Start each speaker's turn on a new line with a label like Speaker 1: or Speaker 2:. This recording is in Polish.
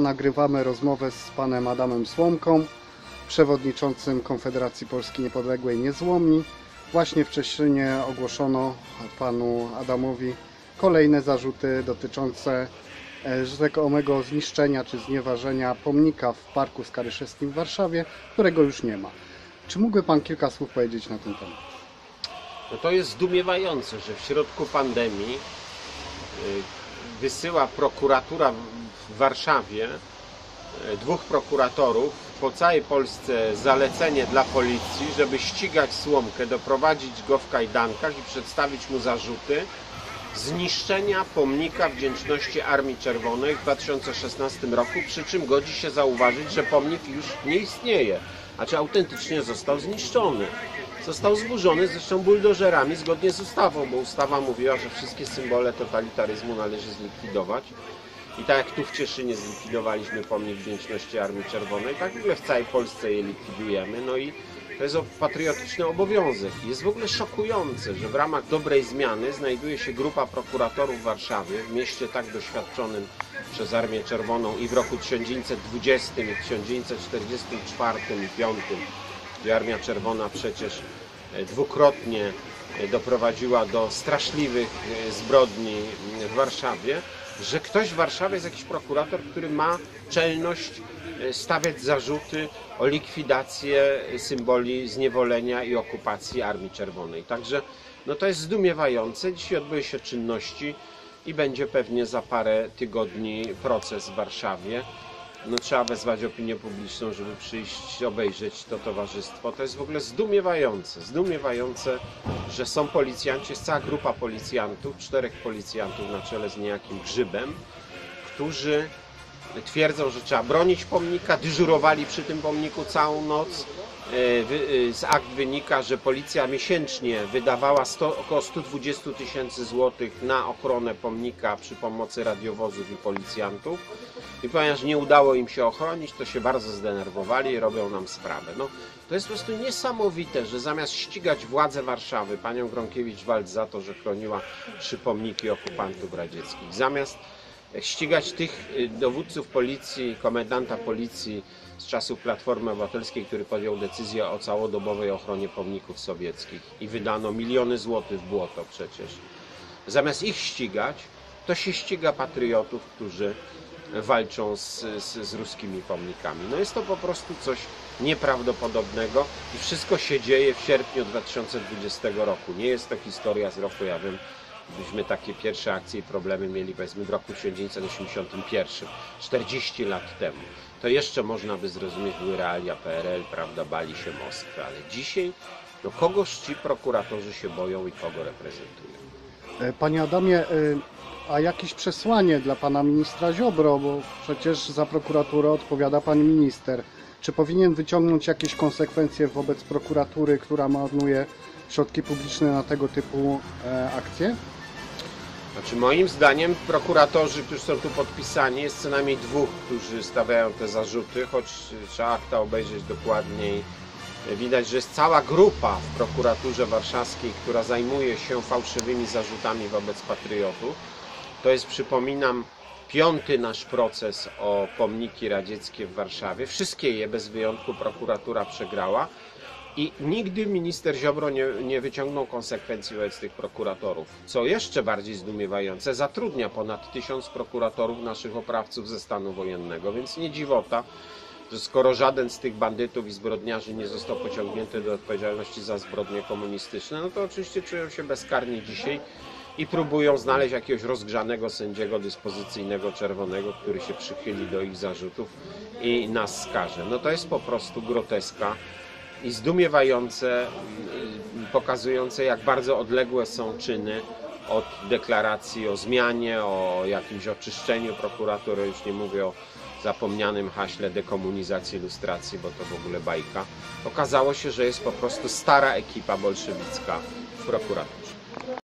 Speaker 1: Nagrywamy rozmowę z panem Adamem Słomką, przewodniczącym Konfederacji Polski Niepodległej Niezłomni. Właśnie w ogłoszono panu Adamowi kolejne zarzuty dotyczące rzekomego zniszczenia czy znieważenia pomnika w Parku Skaryszewskim w Warszawie, którego już nie ma. Czy mógłby pan kilka słów powiedzieć na ten temat?
Speaker 2: No to jest zdumiewające, że w środku pandemii wysyła prokuratura w- Warszawie y, dwóch prokuratorów po całej Polsce zalecenie dla policji, żeby ścigać Słomkę, doprowadzić go w kajdankach i przedstawić mu zarzuty zniszczenia pomnika wdzięczności Armii Czerwonej w 2016 roku, przy czym godzi się zauważyć, że pomnik już nie istnieje, a czy autentycznie został zniszczony. Został zburzony zresztą buldożerami zgodnie z ustawą, bo ustawa mówiła, że wszystkie symbole totalitaryzmu należy zlikwidować. I tak jak tu w Cieszynie zlikwidowaliśmy pomnik wdzięczności Armii Czerwonej, tak w ogóle w całej Polsce je likwidujemy. No i to jest patriotyczny obowiązek. Jest w ogóle szokujące, że w ramach dobrej zmiany znajduje się grupa prokuratorów w Warszawie, w mieście tak doświadczonym przez Armię Czerwoną i w roku 1920 i 1944 i 5, gdzie Armia Czerwona przecież e, dwukrotnie e, doprowadziła do straszliwych e, zbrodni w Warszawie, że ktoś w Warszawie jest jakiś prokurator, który ma czelność stawiać zarzuty o likwidację symboli zniewolenia i okupacji Armii Czerwonej. Także no to jest zdumiewające. Dzisiaj odbyły się czynności i będzie pewnie za parę tygodni proces w Warszawie. No, trzeba wezwać opinię publiczną, żeby przyjść, obejrzeć to towarzystwo. To jest w ogóle zdumiewające. Zdumiewające, że są policjanci, jest cała grupa policjantów, czterech policjantów na czele z niejakim Grzybem, którzy twierdzą, że trzeba bronić pomnika, dyżurowali przy tym pomniku całą noc. E, e, Z akt wynika, że policja miesięcznie wydawała 100, około 120 tysięcy złotych na ochronę pomnika przy pomocy radiowozów i policjantów. I ponieważ nie udało im się ochronić, to się bardzo zdenerwowali i robią nam sprawę. No, to jest po prostu niesamowite, że zamiast ścigać władze Warszawy, panią Gronkiewicz-Waltz za to, że chroniła trzy pomniki okupantów radzieckich, zamiast ścigać tych y, dowódców policji, komendanta policji z czasów Platformy Obywatelskiej, który podjął decyzję o całodobowej ochronie pomników sowieckich i wydano miliony złotych w błoto przecież. Zamiast ich ścigać, to się ściga patriotów, którzy walczą z, z, z ruskimi pomnikami. No jest to po prostu coś nieprawdopodobnego i wszystko się dzieje w sierpniu 2020 roku. Nie jest to historia z roku, ja byśmy takie pierwsze akcje i problemy mieli powiedzmy w roku 1981, 40 lat temu. To jeszcze można by zrozumieć, były realia PRL, prawda, bali się Moskwy, ale dzisiaj, no kogo ci prokuratorzy się boją i kogo reprezentują?
Speaker 1: E, Panie Adamie, e, a jakieś przesłanie dla pana ministra Ziobro, bo przecież za prokuraturę odpowiada pan minister. Czy powinien wyciągnąć jakieś konsekwencje wobec prokuratury, która marnuje środki publiczne na tego typu e, akcje?
Speaker 2: Znaczy moim zdaniem prokuratorzy, którzy są tu podpisani, jest co najmniej dwóch, którzy stawiają te zarzuty, choć trzeba akta obejrzeć dokładniej. Widać, że jest cała grupa w prokuraturze warszawskiej, która zajmuje się fałszywymi zarzutami wobec patriotów. To jest, przypominam, piąty nasz proces o pomniki radzieckie w Warszawie. Wszystkie je bez wyjątku prokuratura przegrała. I nigdy minister Ziobro nie, nie wyciągnął konsekwencji wobec tych prokuratorów. Co jeszcze bardziej zdumiewające, zatrudnia ponad tysiąc prokuratorów naszych oprawców ze stanu wojennego, więc nie dziwota, że skoro żaden z tych bandytów i zbrodniarzy nie został pociągnięty do odpowiedzialności za zbrodnie komunistyczne, no to oczywiście czują się bezkarni dzisiaj i próbują znaleźć jakiegoś rozgrzanego sędziego dyspozycyjnego czerwonego, który się przychyli do ich zarzutów i nas skaże. No to jest po prostu groteska i zdumiewające, mm, pokazujące jak bardzo odległe są czyny od deklaracji o zmianie, o jakimś oczyszczeniu prokuratury, już nie mówię o zapomnianym haśle dekomunizacji, lustracji, bo to w ogóle bajka. Okazało się, że jest po prostu stara ekipa bolszewicka w prokuraturze.